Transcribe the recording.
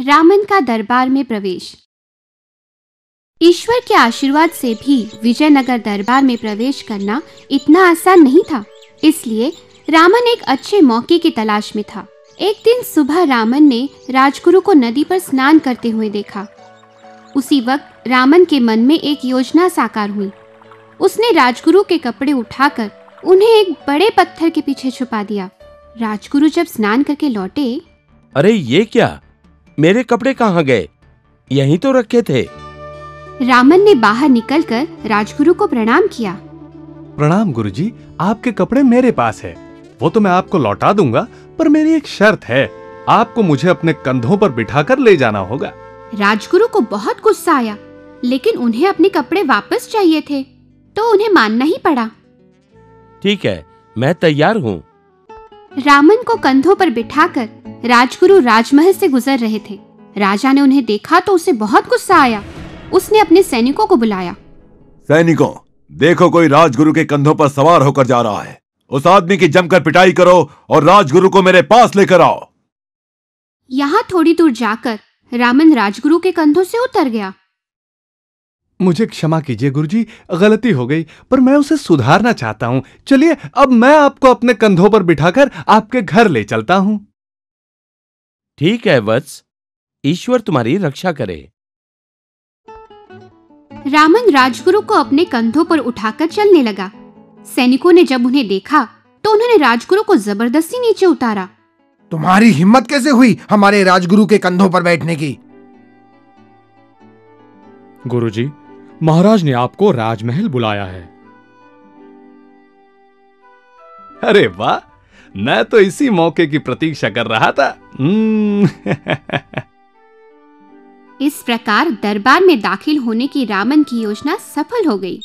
रामन का दरबार में प्रवेश। ईश्वर के आशीर्वाद से भी विजयनगर दरबार में प्रवेश करना इतना आसान नहीं था, इसलिए रामन एक अच्छे मौके की तलाश में था। एक दिन सुबह रामन ने राजगुरु को नदी पर स्नान करते हुए देखा। उसी वक्त रामन के मन में एक योजना साकार हुई। उसने राजगुरु के कपड़े उठाकर उन्हें एक बड़े पत्थर के पीछे छुपा दिया। राजगुरु जब स्नान करके लौटे, अरे ये क्या? मेरे कपड़े कहाँ गए? यहीं तो रखे थे। रामन ने बाहर निकलकर राजगुरु को प्रणाम किया। प्रणाम गुरुजी। आपके कपड़े मेरे पास है। वो तो मैं आपको लौटा दूँगा पर मेरी एक शर्त है। आपको मुझे अपने कंधों पर बिठाकर ले जाना होगा। राजगुरु को बहुत गुस्सा आया लेकिन उन्हें अपने कपड़े वापस चाहिए थे तो उन्हें मानना ही पड़ा। ठीक है मैं तैयार हूँ। रामन को कंधों पर बिठाकर राजगुरु राजमहल से गुजर रहे थे। राजा ने उन्हें देखा तो उसे बहुत गुस्सा आया। उसने अपने सैनिकों को बुलाया। सैनिकों देखो कोई राजगुरु के कंधों पर सवार होकर जा रहा है। उस आदमी की जमकर पिटाई करो और राजगुरु को मेरे पास लेकर आओ। यहाँ थोड़ी दूर जाकर रामन राजगुरु के कंधों से उतर गया। मुझे क्षमा कीजिए गुरुजी गलती हो गई पर मैं उसे सुधारना चाहता हूँ। चलिए अब मैं आपको अपने कंधों पर बिठाकर आपके घर ले चलता हूँ। ठीक है वत्स। ईश्वर तुम्हारी रक्षा करे। रामन राजगुरु को अपने कंधों पर उठाकर चलने लगा। सैनिकों ने जब उन्हें देखा तो उन्होंने राजगुरु को ज़बरदस्ती नीचे उतारा। तुम्हारी हिम्मत कैसे हुई हमारे राजगुरु के कंधों पर बैठने की? गुरुजी महाराज ने आपको राजमहल बुलाया है। अरे वाह! मैं तो इसी मौके की प्रतीक्षा कर रहा था। हम्म, इस प्रकार दरबार में दाखिल होने की रामन की योजना सफल हो गई।